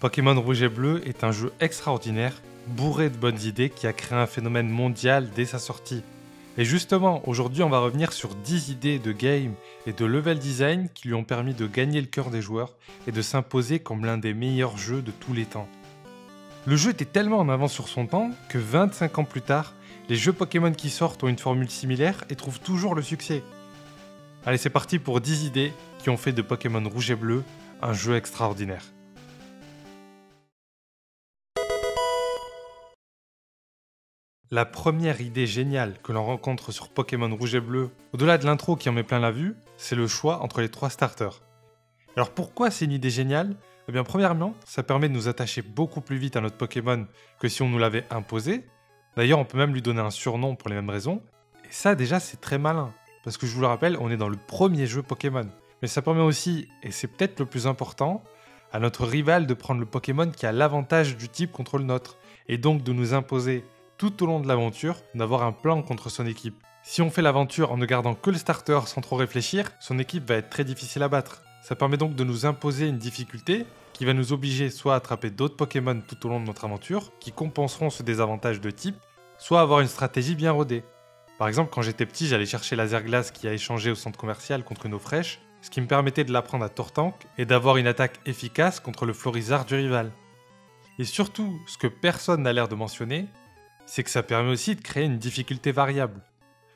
Pokémon Rouge et Bleu est un jeu extraordinaire, bourré de bonnes idées qui a créé un phénomène mondial dès sa sortie. Et justement, aujourd'hui on va revenir sur 10 idées de game et de level design qui lui ont permis de gagner le cœur des joueurs et de s'imposer comme l'un des meilleurs jeux de tous les temps. Le jeu était tellement en avance sur son temps que 25 ans plus tard, les jeux Pokémon qui sortent ont une formule similaire et trouvent toujours le succès. Allez, c'est parti pour 10 idées qui ont fait de Pokémon Rouge et Bleu un jeu extraordinaire. La première idée géniale que l'on rencontre sur Pokémon Rouge et Bleu, au-delà de l'intro qui en met plein la vue, c'est le choix entre les trois starters. Alors pourquoi c'est une idée géniale? Eh bien premièrement, ça permet de nous attacher beaucoup plus vite à notre Pokémon que si on nous l'avait imposé. D'ailleurs, on peut même lui donner un surnom pour les mêmes raisons. Et ça déjà, c'est très malin. Parce que je vous le rappelle, on est dans le premier jeu Pokémon. Mais ça permet aussi, et c'est peut-être le plus important, à notre rival de prendre le Pokémon qui a l'avantage du type contre le nôtre, et donc de nous imposer tout au long de l'aventure d'avoir un plan contre son équipe. Si on fait l'aventure en ne gardant que le starter sans trop réfléchir, son équipe va être très difficile à battre. Ça permet donc de nous imposer une difficulté qui va nous obliger soit à attraper d'autres Pokémon tout au long de notre aventure, qui compenseront ce désavantage de type, soit à avoir une stratégie bien rodée. Par exemple, quand j'étais petit, j'allais chercher Laser Glace qui a échangé au centre commercial contre nos fraîches, ce qui me permettait de l'apprendre à Tortank et d'avoir une attaque efficace contre le Florizard du rival. Et surtout, ce que personne n'a l'air de mentionner, c'est que ça permet aussi de créer une difficulté variable.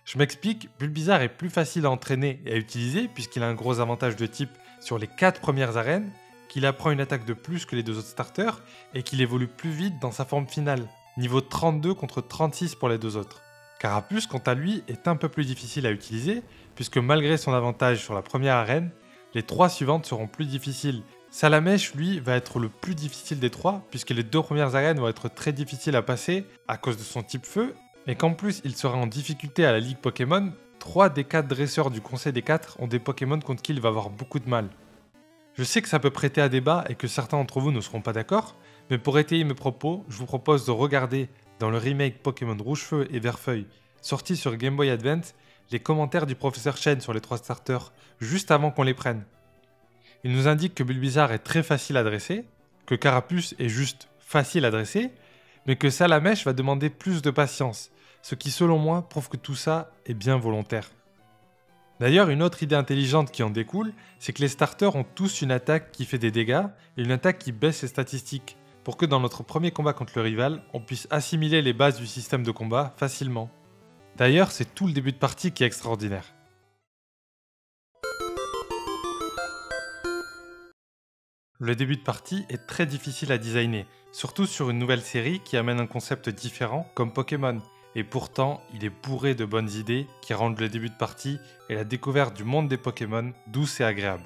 Je m'explique, Bulbizarre est plus facile à entraîner et à utiliser puisqu'il a un gros avantage de type sur les 4 premières arènes, qu'il apprend une attaque de plus que les deux autres starters et qu'il évolue plus vite dans sa forme finale, niveau 32 contre 36 pour les deux autres. Carapuce, quant à lui, est un peu plus difficile à utiliser puisque malgré son avantage sur la première arène, les trois suivantes seront plus difficiles Salamèche, lui, va être le plus difficile des trois, puisque les deux premières arènes vont être très difficiles à passer à cause de son type feu, et qu'en plus il sera en difficulté à la Ligue Pokémon, 3 des 4 dresseurs du Conseil des 4 ont des Pokémon contre qui il va avoir beaucoup de mal. Je sais que ça peut prêter à débat et que certains d'entre vous ne seront pas d'accord, mais pour étayer mes propos, je vous propose de regarder dans le remake Pokémon Rouge-Feu et Vert-Feuille, sorti sur Game Boy Advance, les commentaires du professeur Chen sur les trois starters, juste avant qu'on les prenne. Il nous indique que Bulbizarre est très facile à dresser, que Carapuce est juste facile à dresser, mais que Salamèche va demander plus de patience, ce qui selon moi prouve que tout ça est bien volontaire. D'ailleurs, une autre idée intelligente qui en découle, c'est que les starters ont tous une attaque qui fait des dégâts et une attaque qui baisse ses statistiques, pour que dans notre premier combat contre le rival, on puisse assimiler les bases du système de combat facilement. D'ailleurs, c'est tout le début de partie qui est extraordinaire. Le début de partie est très difficile à designer, surtout sur une nouvelle série qui amène un concept différent comme Pokémon, et pourtant il est bourré de bonnes idées qui rendent le début de partie et la découverte du monde des Pokémon douce et agréable.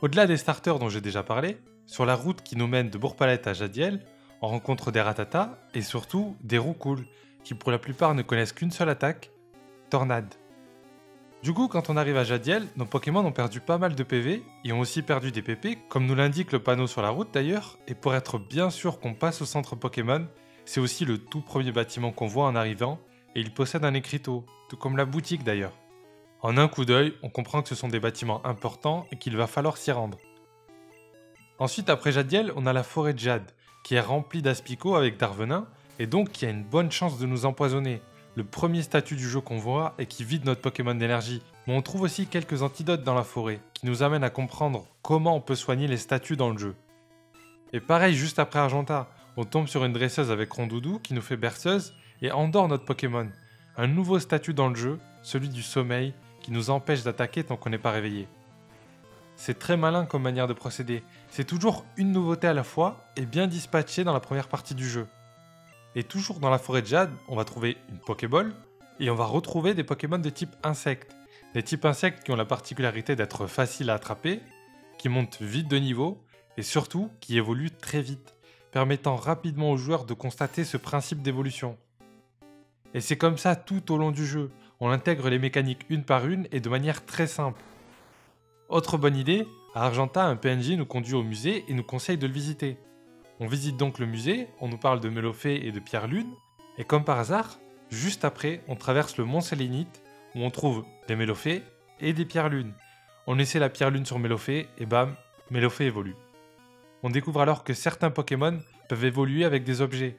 Au-delà des starters dont j'ai déjà parlé, sur la route qui nous mène de Bourpalette à Jadiel, on rencontre des Ratata et surtout des Roucoul, qui pour la plupart ne connaissent qu'une seule attaque, Tornade. Du coup, quand on arrive à Jadiel, nos Pokémon ont perdu pas mal de PV et ont aussi perdu des PP, comme nous l'indique le panneau sur la route d'ailleurs, et pour être bien sûr qu'on passe au centre Pokémon, c'est aussi le tout premier bâtiment qu'on voit en arrivant, et il possède un écriteau, tout comme la boutique d'ailleurs. En un coup d'œil, on comprend que ce sont des bâtiments importants et qu'il va falloir s'y rendre. Ensuite, après Jadiel, on a la forêt de Jade, qui est remplie d'aspicots avec d'arvenins, et donc qui a une bonne chance de nous empoisonner, le premier statut du jeu qu'on voit et qui vide notre Pokémon d'énergie. Mais on trouve aussi quelques antidotes dans la forêt, qui nous amènent à comprendre comment on peut soigner les statues dans le jeu. Et pareil, juste après Argenta, on tombe sur une dresseuse avec Rondoudou qui nous fait berceuse et endort notre Pokémon. Un nouveau statut dans le jeu, celui du sommeil, qui nous empêche d'attaquer tant qu'on n'est pas réveillé. C'est très malin comme manière de procéder, c'est toujours une nouveauté à la fois et bien dispatché dans la première partie du jeu. Et toujours dans la forêt de Jade, on va trouver une Pokéball et on va retrouver des Pokémon de type insecte. Des types insectes qui ont la particularité d'être faciles à attraper, qui montent vite de niveau et surtout qui évoluent très vite, permettant rapidement aux joueurs de constater ce principe d'évolution. Et c'est comme ça tout au long du jeu. On intègre les mécaniques une par une et de manière très simple. Autre bonne idée, à Argenta, un PNJ nous conduit au musée et nous conseille de le visiter. On visite donc le musée, on nous parle de Mélophée et de Pierre Lune, et comme par hasard, juste après, on traverse le mont Sélénite, où on trouve des Mélophées et des Pierre Lune. On essaie la Pierre Lune sur Mélophée, et bam, Mélophée évolue. On découvre alors que certains Pokémon peuvent évoluer avec des objets.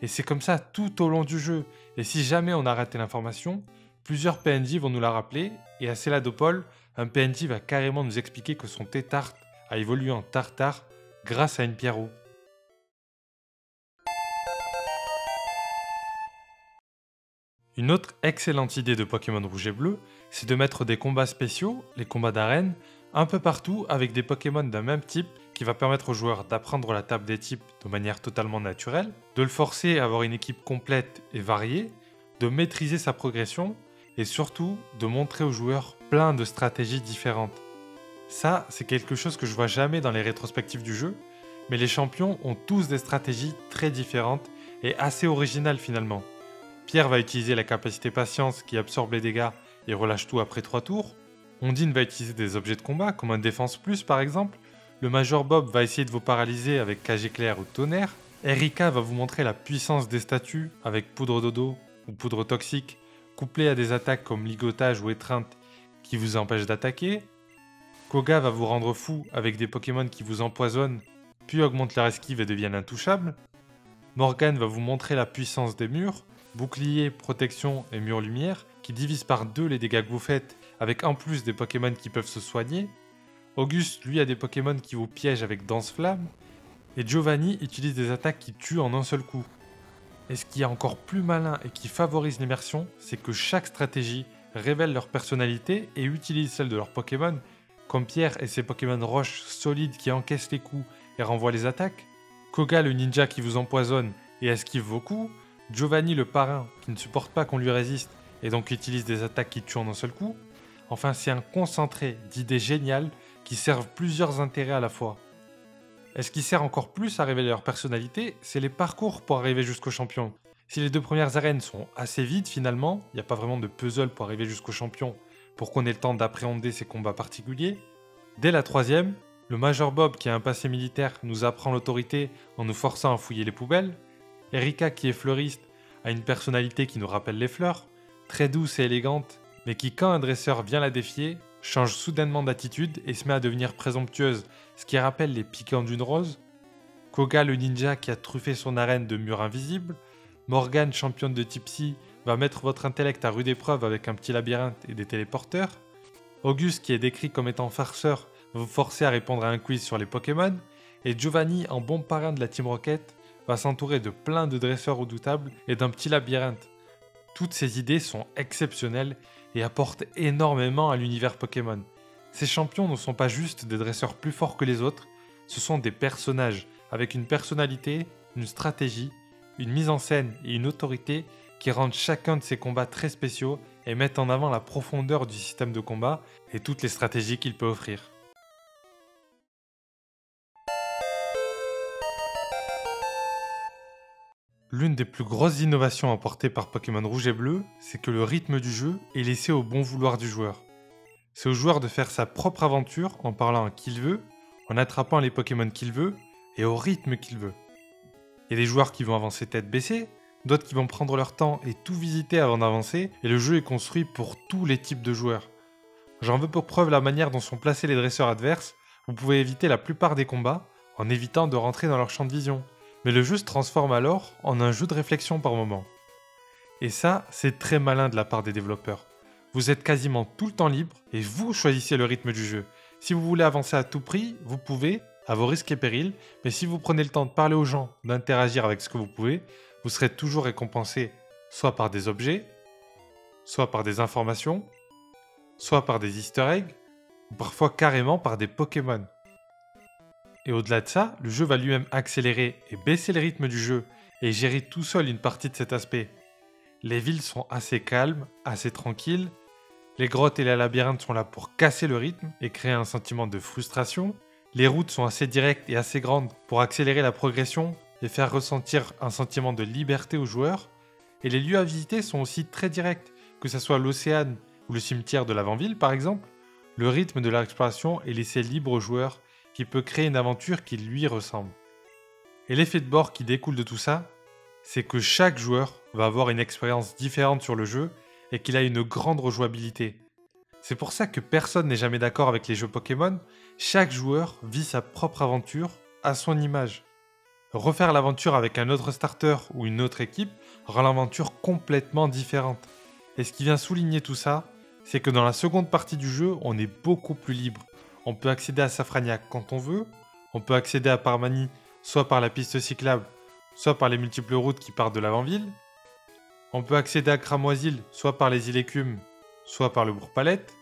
Et c'est comme ça tout au long du jeu, et si jamais on a raté l'information, plusieurs PNJ vont nous la rappeler, et à Céladopole, un PNJ va carrément nous expliquer que son Tétart a évolué en Tartare grâce à une pierre Une autre excellente idée de Pokémon Rouge et Bleu, c'est de mettre des combats spéciaux, les combats d'arène, un peu partout avec des Pokémon d'un même type qui va permettre au joueur d'apprendre la table des types de manière totalement naturelle, de le forcer à avoir une équipe complète et variée, de maîtriser sa progression et surtout de montrer aux joueurs plein de stratégies différentes. Ça, c'est quelque chose que je vois jamais dans les rétrospectives du jeu, mais les champions ont tous des stratégies très différentes et assez originales finalement. Pierre va utiliser la capacité patience qui absorbe les dégâts et relâche tout après 3 tours. Ondine va utiliser des objets de combat comme un défense plus par exemple. Le Major Bob va essayer de vous paralyser avec cage éclair ou tonnerre. Erika va vous montrer la puissance des statues avec poudre dodo ou poudre toxique, couplée à des attaques comme ligotage ou étreinte qui vous empêchent d'attaquer. Koga va vous rendre fou avec des Pokémon qui vous empoisonnent, puis augmentent leur esquive et deviennent intouchables. Morgan va vous montrer la puissance des murs, bouclier, protection et mur lumière, qui divise par deux les dégâts que vous faites, avec en plus des Pokémon qui peuvent se soigner. Auguste, lui, a des Pokémon qui vous piègent avec Danse Flamme. Et Giovanni utilise des attaques qui tuent en un seul coup. Et ce qui est encore plus malin et qui favorise l'immersion, c'est que chaque stratégie révèle leur personnalité et utilise celle de leurs Pokémon, comme Pierre et ses Pokémon roches solides qui encaissent les coups et renvoient les attaques, Koga le ninja qui vous empoisonne et esquive vos coups, Giovanni le parrain, qui ne supporte pas qu'on lui résiste et donc utilise des attaques qui tuent en un seul coup. Enfin, c'est un concentré d'idées géniales qui servent plusieurs intérêts à la fois. Et ce qui sert encore plus à révéler leur personnalité, c'est les parcours pour arriver jusqu'au champion. Si les deux premières arènes sont assez vides finalement, il n'y a pas vraiment de puzzle pour arriver jusqu'au champion pour qu'on ait le temps d'appréhender ces combats particuliers, dès la troisième, le Major Bob qui a un passé militaire nous apprend l'autorité en nous forçant à fouiller les poubelles, Erika, qui est fleuriste, a une personnalité qui nous rappelle les fleurs, très douce et élégante, mais qui, quand un dresseur vient la défier, change soudainement d'attitude et se met à devenir présomptueuse, ce qui rappelle les piquants d'une rose. Koga, le ninja qui a truffé son arène de murs invisibles. Morgane, championne de Tipsy, va mettre votre intellect à rude épreuve avec un petit labyrinthe et des téléporteurs. Auguste, qui est décrit comme étant farceur, va vous forcer à répondre à un quiz sur les Pokémon. Et Giovanni, en bon parrain de la Team Rocket, va s'entourer de plein de dresseurs redoutables et d'un petit labyrinthe. Toutes ces idées sont exceptionnelles et apportent énormément à l'univers Pokémon. Ces champions ne sont pas juste des dresseurs plus forts que les autres, ce sont des personnages avec une personnalité, une stratégie, une mise en scène et une autorité qui rendent chacun de ces combats très spéciaux et mettent en avant la profondeur du système de combat et toutes les stratégies qu'il peut offrir. L'une des plus grosses innovations apportées par Pokémon Rouge et Bleu, c'est que le rythme du jeu est laissé au bon vouloir du joueur. C'est au joueur de faire sa propre aventure en parlant à qui il veut, en attrapant les Pokémon qu'il veut et au rythme qu'il veut. Il y a des joueurs qui vont avancer tête baissée, d'autres qui vont prendre leur temps et tout visiter avant d'avancer, et le jeu est construit pour tous les types de joueurs. J'en veux pour preuve la manière dont sont placés les dresseurs adverses, vous pouvez éviter la plupart des combats en évitant de rentrer dans leur champ de vision mais le jeu se transforme alors en un jeu de réflexion par moment. Et ça, c'est très malin de la part des développeurs. Vous êtes quasiment tout le temps libre et vous choisissez le rythme du jeu. Si vous voulez avancer à tout prix, vous pouvez, à vos risques et périls, mais si vous prenez le temps de parler aux gens, d'interagir avec ce que vous pouvez, vous serez toujours récompensé soit par des objets, soit par des informations, soit par des easter eggs, ou parfois carrément par des Pokémon. Et au-delà de ça, le jeu va lui-même accélérer et baisser le rythme du jeu et gérer tout seul une partie de cet aspect. Les villes sont assez calmes, assez tranquilles. Les grottes et les labyrinthes sont là pour casser le rythme et créer un sentiment de frustration. Les routes sont assez directes et assez grandes pour accélérer la progression et faire ressentir un sentiment de liberté aux joueurs. Et les lieux à visiter sont aussi très directs, que ce soit l'océan ou le cimetière de l'avant-ville par exemple. Le rythme de l'exploration est laissé libre aux joueurs qui peut créer une aventure qui lui ressemble. Et l'effet de bord qui découle de tout ça, c'est que chaque joueur va avoir une expérience différente sur le jeu et qu'il a une grande rejouabilité. C'est pour ça que personne n'est jamais d'accord avec les jeux Pokémon, chaque joueur vit sa propre aventure à son image. Refaire l'aventure avec un autre starter ou une autre équipe rend l'aventure complètement différente. Et ce qui vient souligner tout ça, c'est que dans la seconde partie du jeu, on est beaucoup plus libre. On peut accéder à Safrania quand on veut, on peut accéder à Parmanie soit par la piste cyclable, soit par les multiples routes qui partent de l'avant-ville. On peut accéder à Cramoisil soit par les îles Écumes, soit par le Bourg-Palette.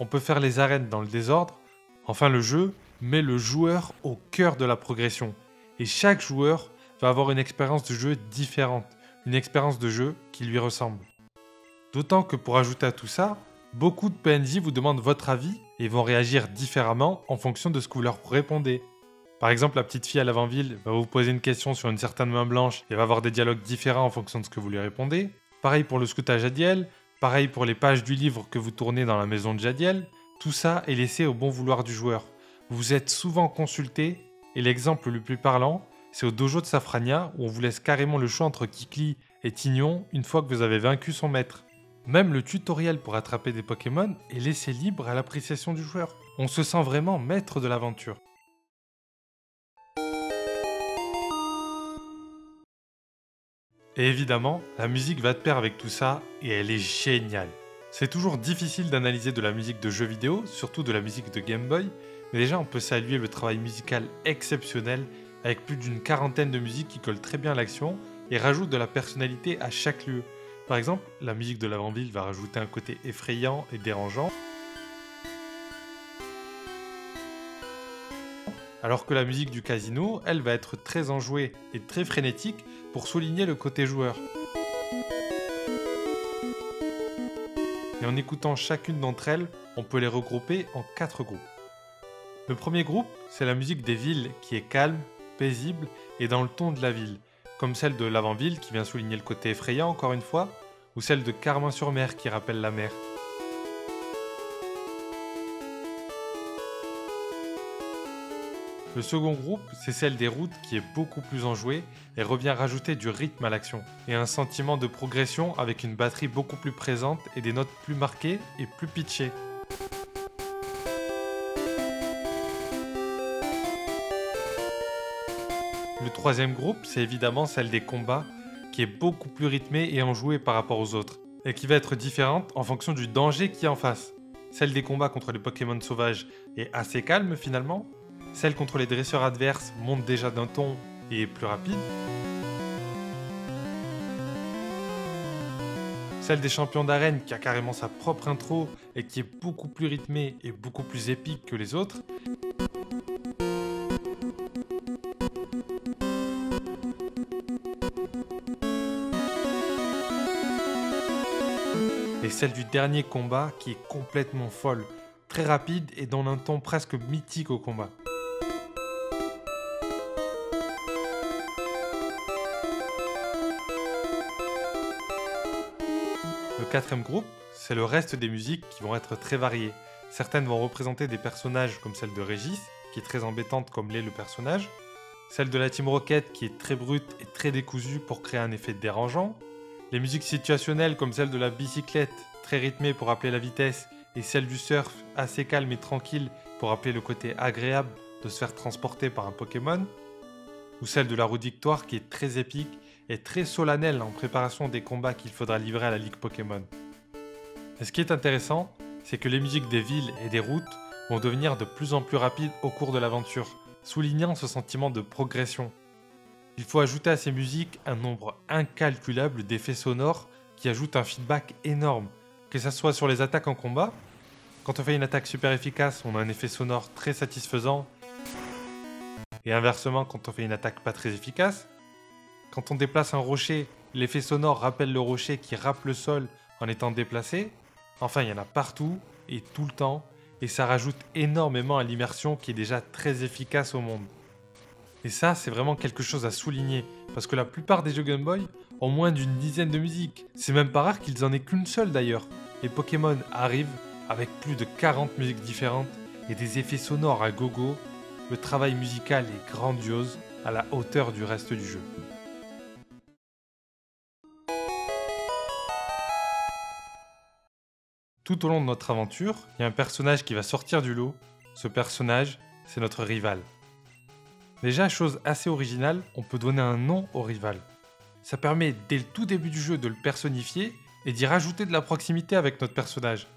On peut faire les arènes dans le désordre. Enfin, le jeu met le joueur au cœur de la progression. Et chaque joueur va avoir une expérience de jeu différente, une expérience de jeu qui lui ressemble. D'autant que pour ajouter à tout ça, beaucoup de PNJ vous demandent votre avis et vont réagir différemment en fonction de ce que vous leur répondez. Par exemple, la petite fille à l'avant-ville va vous poser une question sur une certaine main blanche et va avoir des dialogues différents en fonction de ce que vous lui répondez. Pareil pour le scoutage Jadiel, pareil pour les pages du livre que vous tournez dans la maison de Jadiel. Tout ça est laissé au bon vouloir du joueur. Vous êtes souvent consulté et l'exemple le plus parlant, c'est au dojo de Safrania où on vous laisse carrément le choix entre Kikli et Tignon une fois que vous avez vaincu son maître. Même le tutoriel pour attraper des Pokémon est laissé libre à l'appréciation du joueur. On se sent vraiment maître de l'aventure. Et évidemment, la musique va de pair avec tout ça et elle est géniale. C'est toujours difficile d'analyser de la musique de jeux vidéo, surtout de la musique de Game Boy, mais déjà on peut saluer le travail musical exceptionnel avec plus d'une quarantaine de musiques qui collent très bien l'action et rajoutent de la personnalité à chaque lieu. Par exemple, la musique de l'avant-ville va rajouter un côté effrayant et dérangeant. Alors que la musique du casino, elle va être très enjouée et très frénétique pour souligner le côté joueur. Et en écoutant chacune d'entre elles, on peut les regrouper en quatre groupes. Le premier groupe, c'est la musique des villes qui est calme, paisible et dans le ton de la ville, comme celle de l'avant-ville qui vient souligner le côté effrayant encore une fois, ou celle de Carmin-sur-Mer qui rappelle la mer. Le second groupe, c'est celle des routes qui est beaucoup plus enjouée et revient rajouter du rythme à l'action, et un sentiment de progression avec une batterie beaucoup plus présente et des notes plus marquées et plus pitchées. Le troisième groupe, c'est évidemment celle des combats, qui est beaucoup plus rythmée et enjouée par rapport aux autres, et qui va être différente en fonction du danger qui est en face. Celle des combats contre les Pokémon sauvages est assez calme finalement, celle contre les dresseurs adverses monte déjà d'un ton et est plus rapide. Celle des champions d'arène qui a carrément sa propre intro et qui est beaucoup plus rythmée et beaucoup plus épique que les autres. Celle du dernier combat qui est complètement folle, très rapide et dans un ton presque mythique au combat. quatrième groupe, c'est le reste des musiques qui vont être très variées. Certaines vont représenter des personnages comme celle de Régis, qui est très embêtante comme l'est le personnage. Celle de la Team Rocket qui est très brute et très décousue pour créer un effet dérangeant. Les musiques situationnelles comme celle de la bicyclette, très rythmée pour rappeler la vitesse, et celle du surf, assez calme et tranquille pour rappeler le côté agréable de se faire transporter par un Pokémon. Ou celle de la victoire qui est très épique est très solennel en préparation des combats qu'il faudra livrer à la Ligue Pokémon. Et ce qui est intéressant, c'est que les musiques des villes et des routes vont devenir de plus en plus rapides au cours de l'aventure, soulignant ce sentiment de progression. Il faut ajouter à ces musiques un nombre incalculable d'effets sonores qui ajoutent un feedback énorme, que ce soit sur les attaques en combat. Quand on fait une attaque super efficace, on a un effet sonore très satisfaisant. Et inversement, quand on fait une attaque pas très efficace, quand on déplace un rocher, l'effet sonore rappelle le rocher qui rappe le sol en étant déplacé. Enfin, il y en a partout et tout le temps, et ça rajoute énormément à l'immersion qui est déjà très efficace au monde. Et ça, c'est vraiment quelque chose à souligner, parce que la plupart des jeux Game Boy ont moins d'une dizaine de musiques. C'est même pas rare qu'ils en aient qu'une seule d'ailleurs. Les Pokémon arrivent avec plus de 40 musiques différentes et des effets sonores à gogo. Le travail musical est grandiose, à la hauteur du reste du jeu. Tout au long de notre aventure, il y a un personnage qui va sortir du lot. Ce personnage, c'est notre rival. Déjà, chose assez originale, on peut donner un nom au rival. Ça permet dès le tout début du jeu de le personnifier et d'y rajouter de la proximité avec notre personnage.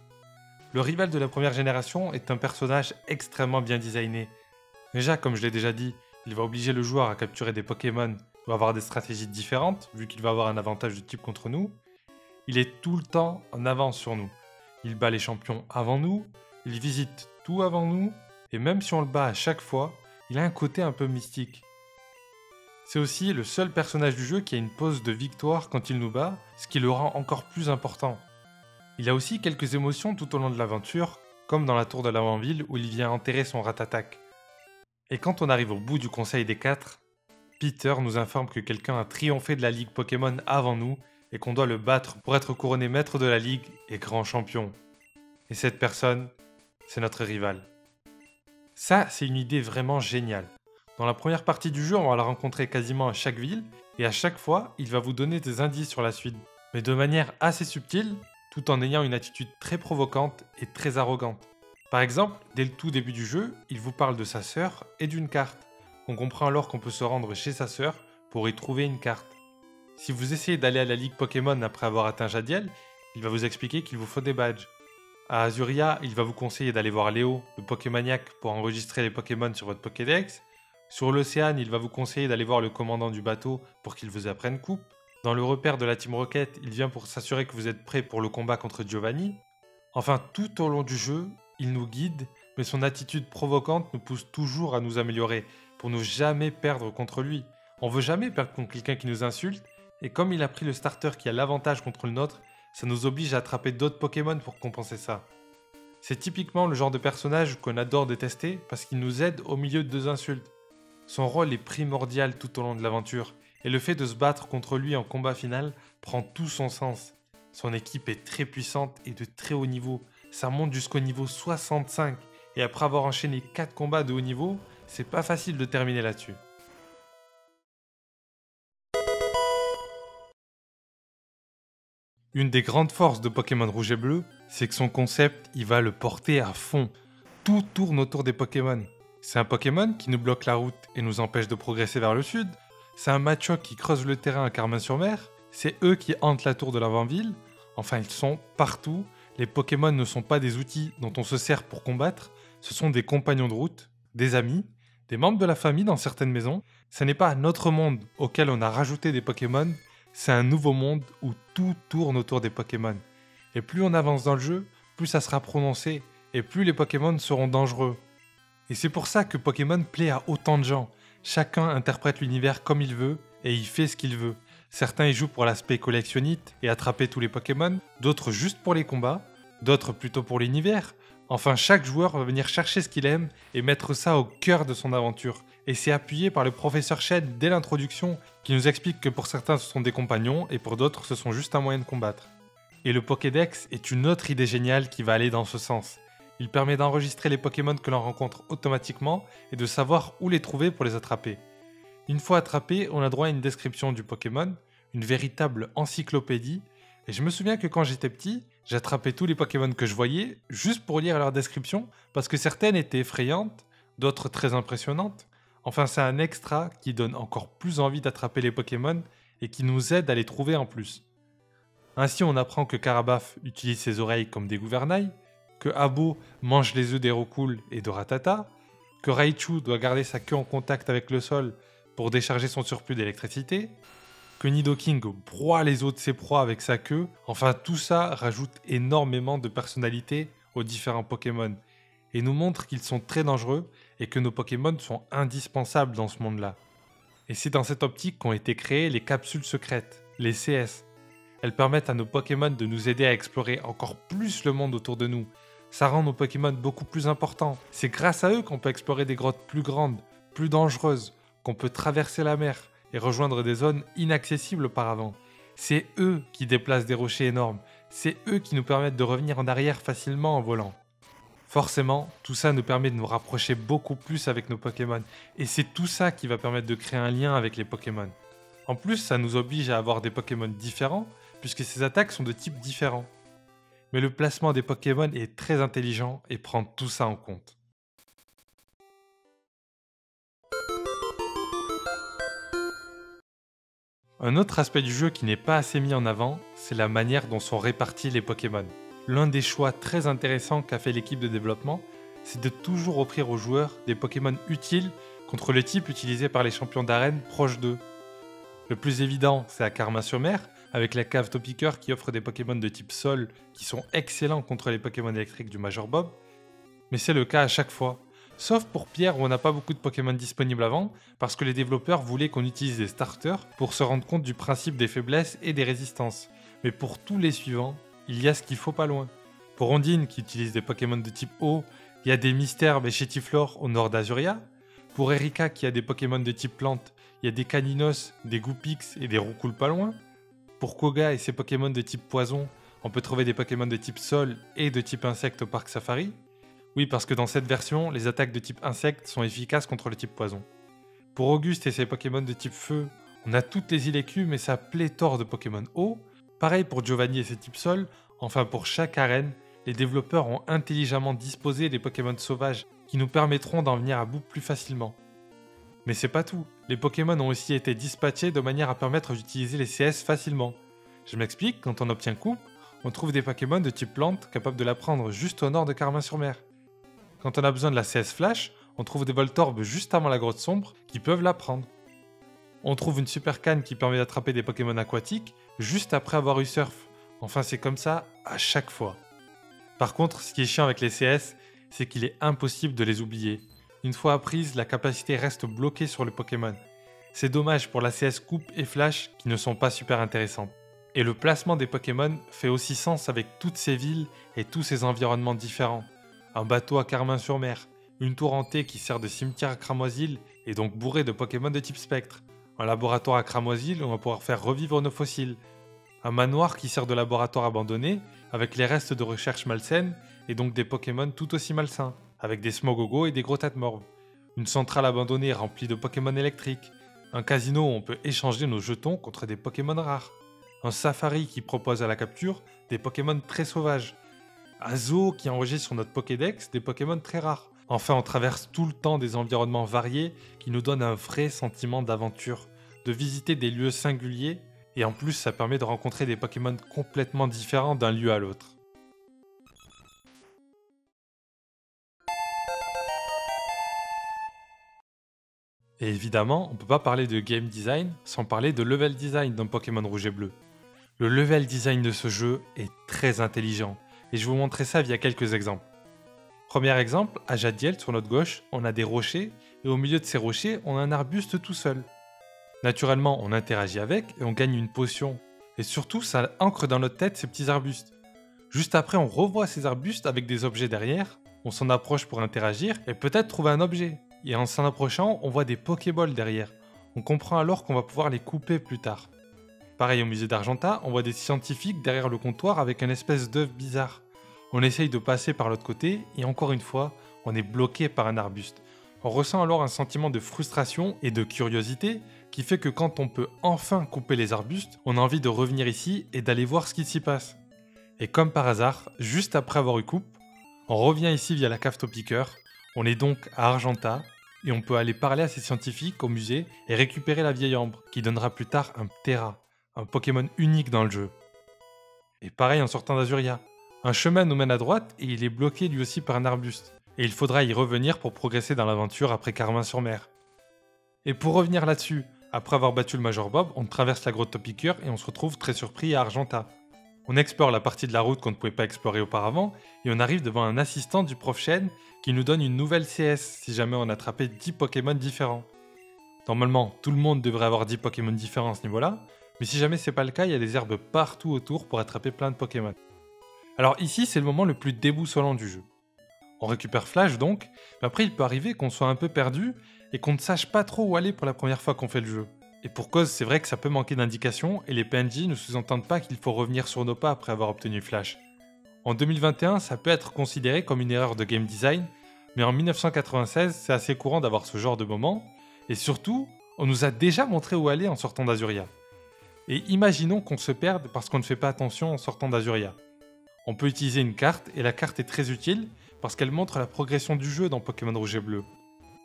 Le rival de la première génération est un personnage extrêmement bien designé. Déjà, comme je l'ai déjà dit, il va obliger le joueur à capturer des Pokémon ou avoir des stratégies différentes, vu qu'il va avoir un avantage de type contre nous. Il est tout le temps en avance sur nous. Il bat les champions avant nous, il visite tout avant nous, et même si on le bat à chaque fois, il a un côté un peu mystique. C'est aussi le seul personnage du jeu qui a une pause de victoire quand il nous bat, ce qui le rend encore plus important. Il a aussi quelques émotions tout au long de l'aventure, comme dans la tour de l'avant-ville où il vient enterrer son ratatak. Et quand on arrive au bout du conseil des quatre, Peter nous informe que quelqu'un a triomphé de la Ligue Pokémon avant nous et qu'on doit le battre pour être couronné maître de la Ligue et grand champion. Et cette personne, c'est notre rival. Ça, c'est une idée vraiment géniale. Dans la première partie du jeu, on va le rencontrer quasiment à chaque ville, et à chaque fois, il va vous donner des indices sur la suite, mais de manière assez subtile, tout en ayant une attitude très provocante et très arrogante. Par exemple, dès le tout début du jeu, il vous parle de sa sœur et d'une carte. On comprend alors qu'on peut se rendre chez sa sœur pour y trouver une carte. Si vous essayez d'aller à la Ligue Pokémon après avoir atteint Jadiel, il va vous expliquer qu'il vous faut des badges. À Azuria, il va vous conseiller d'aller voir Léo, le Pokémaniac, pour enregistrer les Pokémon sur votre Pokédex. Sur l'océan, il va vous conseiller d'aller voir le commandant du bateau pour qu'il vous apprenne coupe. Dans le repère de la Team Rocket, il vient pour s'assurer que vous êtes prêt pour le combat contre Giovanni. Enfin, tout au long du jeu, il nous guide, mais son attitude provocante nous pousse toujours à nous améliorer, pour ne jamais perdre contre lui. On veut jamais perdre contre quelqu'un qui nous insulte, et comme il a pris le starter qui a l'avantage contre le nôtre, ça nous oblige à attraper d'autres Pokémon pour compenser ça. C'est typiquement le genre de personnage qu'on adore détester parce qu'il nous aide au milieu de deux insultes. Son rôle est primordial tout au long de l'aventure, et le fait de se battre contre lui en combat final prend tout son sens. Son équipe est très puissante et de très haut niveau, ça monte jusqu'au niveau 65, et après avoir enchaîné 4 combats de haut niveau, c'est pas facile de terminer là-dessus. Une des grandes forces de Pokémon Rouge et Bleu, c'est que son concept, il va le porter à fond. Tout tourne autour des Pokémon. C'est un Pokémon qui nous bloque la route et nous empêche de progresser vers le sud. C'est un Machoke qui creuse le terrain à Carmin-sur-Mer. C'est eux qui hantent la tour de l'avant-ville. Enfin, ils sont partout. Les Pokémon ne sont pas des outils dont on se sert pour combattre. Ce sont des compagnons de route, des amis, des membres de la famille dans certaines maisons. Ce n'est pas notre monde auquel on a rajouté des Pokémon. C'est un nouveau monde où tout tourne autour des Pokémon. Et plus on avance dans le jeu, plus ça sera prononcé et plus les Pokémon seront dangereux. Et c'est pour ça que Pokémon plaît à autant de gens. Chacun interprète l'univers comme il veut et il fait ce qu'il veut. Certains y jouent pour l'aspect collectionnite et attraper tous les Pokémon, d'autres juste pour les combats, d'autres plutôt pour l'univers. Enfin, chaque joueur va venir chercher ce qu'il aime et mettre ça au cœur de son aventure. Et c'est appuyé par le professeur Shed dès l'introduction, qui nous explique que pour certains ce sont des compagnons et pour d'autres ce sont juste un moyen de combattre. Et le Pokédex est une autre idée géniale qui va aller dans ce sens. Il permet d'enregistrer les Pokémon que l'on rencontre automatiquement et de savoir où les trouver pour les attraper. Une fois attrapé, on a droit à une description du Pokémon, une véritable encyclopédie, et je me souviens que quand j'étais petit, j'attrapais tous les Pokémon que je voyais juste pour lire leur description, parce que certaines étaient effrayantes, d'autres très impressionnantes. Enfin, c'est un extra qui donne encore plus envie d'attraper les Pokémon et qui nous aide à les trouver en plus. Ainsi, on apprend que Karabaf utilise ses oreilles comme des gouvernails, que Abo mange les œufs d'Hérocool et de Ratata, que Raichu doit garder sa queue en contact avec le sol pour décharger son surplus d'électricité, que Nidoking broie les de ses proies avec sa queue. Enfin, tout ça rajoute énormément de personnalité aux différents Pokémon et nous montre qu'ils sont très dangereux et que nos Pokémon sont indispensables dans ce monde-là. Et c'est dans cette optique qu'ont été créées les capsules secrètes, les CS. Elles permettent à nos Pokémon de nous aider à explorer encore plus le monde autour de nous ça rend nos Pokémon beaucoup plus importants. C'est grâce à eux qu'on peut explorer des grottes plus grandes, plus dangereuses, qu'on peut traverser la mer et rejoindre des zones inaccessibles auparavant. C'est eux qui déplacent des rochers énormes, c'est eux qui nous permettent de revenir en arrière facilement en volant. Forcément, tout ça nous permet de nous rapprocher beaucoup plus avec nos Pokémon, et c'est tout ça qui va permettre de créer un lien avec les Pokémon. En plus, ça nous oblige à avoir des Pokémon différents, puisque ces attaques sont de types différents mais le placement des Pokémon est très intelligent et prend tout ça en compte. Un autre aspect du jeu qui n'est pas assez mis en avant, c'est la manière dont sont répartis les Pokémon. L'un des choix très intéressants qu'a fait l'équipe de développement, c'est de toujours offrir aux joueurs des Pokémon utiles contre le type utilisé par les champions d'arène proches d'eux. Le plus évident, c'est à Karma-sur-Mer, avec la cave Topiqueur qui offre des Pokémon de type sol qui sont excellents contre les Pokémon électriques du Major Bob, mais c'est le cas à chaque fois. Sauf pour Pierre où on n'a pas beaucoup de Pokémon disponibles avant, parce que les développeurs voulaient qu'on utilise des starters pour se rendre compte du principe des faiblesses et des résistances. Mais pour tous les suivants, il y a ce qu'il faut pas loin. Pour Ondine qui utilise des Pokémon de type eau, il y a des Mystères et Chétiflore au nord d'Azuria. Pour Erika qui a des Pokémon de type plante, il y a des Caninos, des Goupix et des Roucoule pas loin. Pour Koga et ses Pokémon de type poison, on peut trouver des Pokémon de type sol et de type insecte au parc Safari. Oui, parce que dans cette version, les attaques de type insecte sont efficaces contre le type poison. Pour Auguste et ses Pokémon de type feu, on a toutes les îles écus mais sa pléthore de Pokémon eau. Pareil pour Giovanni et ses types sol, enfin pour chaque arène, les développeurs ont intelligemment disposé des Pokémon sauvages qui nous permettront d'en venir à bout plus facilement. Mais c'est pas tout, les Pokémon ont aussi été dispatchés de manière à permettre d'utiliser les CS facilement. Je m'explique, quand on obtient coupe, on trouve des Pokémon de type plante capables de la prendre juste au nord de Carmin-sur-Mer. Quand on a besoin de la CS Flash, on trouve des Voltorbes juste avant la grotte sombre qui peuvent la prendre. On trouve une super canne qui permet d'attraper des Pokémon aquatiques juste après avoir eu surf. Enfin, c'est comme ça à chaque fois. Par contre, ce qui est chiant avec les CS, c'est qu'il est impossible de les oublier. Une fois apprise, la capacité reste bloquée sur le Pokémon. C'est dommage pour la CS Coupe et Flash qui ne sont pas super intéressantes. Et le placement des Pokémon fait aussi sens avec toutes ces villes et tous ces environnements différents un bateau à Carmin-sur-Mer, une tour hantée qui sert de cimetière à Cramoisil et donc bourrée de Pokémon de type spectre, un laboratoire à Cramoisil où on va pouvoir faire revivre nos fossiles, un manoir qui sert de laboratoire abandonné avec les restes de recherche malsaines et donc des Pokémon tout aussi malsains, avec des Smogogo et des gros morves, une centrale abandonnée remplie de Pokémon électriques, un casino où on peut échanger nos jetons contre des Pokémon rares, un safari qui propose à la capture des Pokémon très sauvages, Azo qui enregistre sur notre Pokédex des Pokémon très rares. Enfin, on traverse tout le temps des environnements variés qui nous donnent un vrai sentiment d'aventure, de visiter des lieux singuliers, et en plus ça permet de rencontrer des Pokémon complètement différents d'un lieu à l'autre. Et évidemment, on ne peut pas parler de game design sans parler de level design dans Pokémon Rouge et Bleu. Le level design de ce jeu est très intelligent et je vais vous montrer ça via quelques exemples. Premier exemple, à Jadiel, sur notre gauche, on a des rochers, et au milieu de ces rochers, on a un arbuste tout seul. Naturellement, on interagit avec, et on gagne une potion. Et surtout, ça ancre dans notre tête ces petits arbustes. Juste après, on revoit ces arbustes avec des objets derrière, on s'en approche pour interagir, et peut-être trouver un objet. Et en s'en approchant, on voit des Pokéballs derrière. On comprend alors qu'on va pouvoir les couper plus tard. Pareil au musée d'Argenta, on voit des scientifiques derrière le comptoir avec une espèce d'œuf bizarre. On essaye de passer par l'autre côté et encore une fois, on est bloqué par un arbuste. On ressent alors un sentiment de frustration et de curiosité qui fait que quand on peut enfin couper les arbustes, on a envie de revenir ici et d'aller voir ce qui s'y passe. Et comme par hasard, juste après avoir eu coupe, on revient ici via la cave Topiqueur, on est donc à Argenta et on peut aller parler à ces scientifiques au musée et récupérer la vieille ambre qui donnera plus tard un Terra un Pokémon unique dans le jeu. Et pareil en sortant d'Azuria. Un chemin nous mène à droite et il est bloqué lui aussi par un arbuste. Et il faudra y revenir pour progresser dans l'aventure après Carmin-sur-Mer. Et pour revenir là-dessus, après avoir battu le Major Bob, on traverse la grotte Topiqueur et on se retrouve très surpris à Argenta. On explore la partie de la route qu'on ne pouvait pas explorer auparavant et on arrive devant un assistant du prof Chen qui nous donne une nouvelle CS si jamais on attrapait 10 Pokémon différents. Normalement, tout le monde devrait avoir 10 Pokémon différents à ce niveau-là, mais si jamais c'est pas le cas, il y a des herbes partout autour pour attraper plein de Pokémon. Alors ici, c'est le moment le plus déboussolant du jeu. On récupère Flash donc, mais après il peut arriver qu'on soit un peu perdu et qu'on ne sache pas trop où aller pour la première fois qu'on fait le jeu. Et pour cause, c'est vrai que ça peut manquer d'indications et les PNJ ne sous-entendent pas qu'il faut revenir sur nos pas après avoir obtenu Flash. En 2021, ça peut être considéré comme une erreur de game design, mais en 1996, c'est assez courant d'avoir ce genre de moment, et surtout, on nous a déjà montré où aller en sortant d'Azuria. Et imaginons qu'on se perde parce qu'on ne fait pas attention en sortant d'Azuria. On peut utiliser une carte et la carte est très utile parce qu'elle montre la progression du jeu dans Pokémon Rouge et Bleu.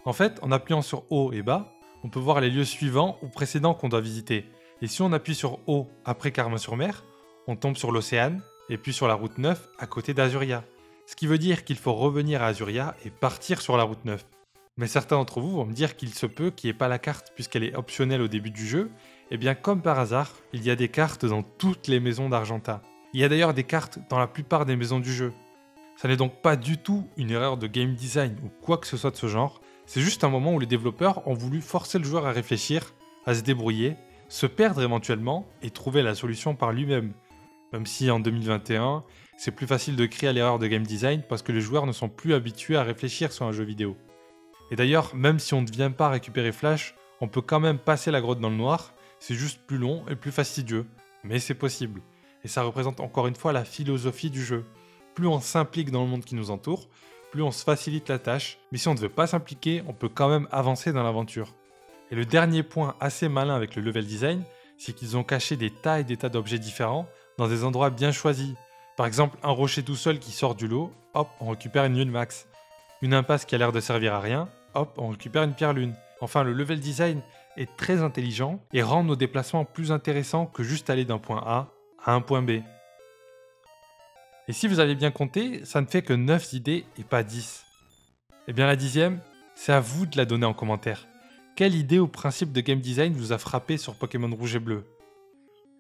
En fait, en appuyant sur haut et bas, on peut voir les lieux suivants ou précédents qu'on doit visiter. Et si on appuie sur O après Carmin-sur-Mer, on tombe sur l'Océane et puis sur la route 9 à côté d'Azuria. Ce qui veut dire qu'il faut revenir à Azuria et partir sur la route 9. Mais certains d'entre vous vont me dire qu'il se peut qu'il n'y ait pas la carte puisqu'elle est optionnelle au début du jeu. Et bien comme par hasard, il y a des cartes dans toutes les maisons d'Argenta. Il y a d'ailleurs des cartes dans la plupart des maisons du jeu. Ça n'est donc pas du tout une erreur de game design ou quoi que ce soit de ce genre, c'est juste un moment où les développeurs ont voulu forcer le joueur à réfléchir, à se débrouiller, se perdre éventuellement et trouver la solution par lui-même. Même si en 2021, c'est plus facile de crier à l'erreur de game design parce que les joueurs ne sont plus habitués à réfléchir sur un jeu vidéo. Et d'ailleurs, même si on ne vient pas récupérer Flash, on peut quand même passer la grotte dans le noir, c'est juste plus long et plus fastidieux, mais c'est possible. Et ça représente encore une fois la philosophie du jeu. Plus on s'implique dans le monde qui nous entoure, plus on se facilite la tâche, mais si on ne veut pas s'impliquer, on peut quand même avancer dans l'aventure. Et le dernier point assez malin avec le level design, c'est qu'ils ont caché des tas et des tas d'objets différents dans des endroits bien choisis. Par exemple, un rocher tout seul qui sort du lot, hop, on récupère une lune max. Une impasse qui a l'air de servir à rien, hop, on récupère une pierre lune. Enfin, le level design est très intelligent et rend nos déplacements plus intéressants que juste aller d'un point A à un point B. Et si vous avez bien compté, ça ne fait que 9 idées et pas 10. Eh bien la dixième, c'est à vous de la donner en commentaire. Quelle idée ou principe de game design vous a frappé sur Pokémon Rouge et Bleu?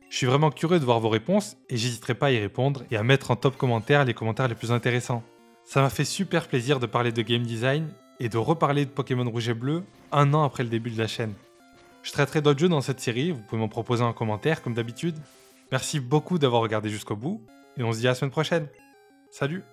Je suis vraiment curieux de voir vos réponses et j'hésiterai pas à y répondre et à mettre en top commentaire les commentaires les plus intéressants. Ça m'a fait super plaisir de parler de game design et de reparler de Pokémon Rouge et Bleu un an après le début de la chaîne. Je traiterai d'autres jeux dans cette série, vous pouvez m'en proposer en commentaire comme d'habitude. Merci beaucoup d'avoir regardé jusqu'au bout et on se dit à la semaine prochaine. Salut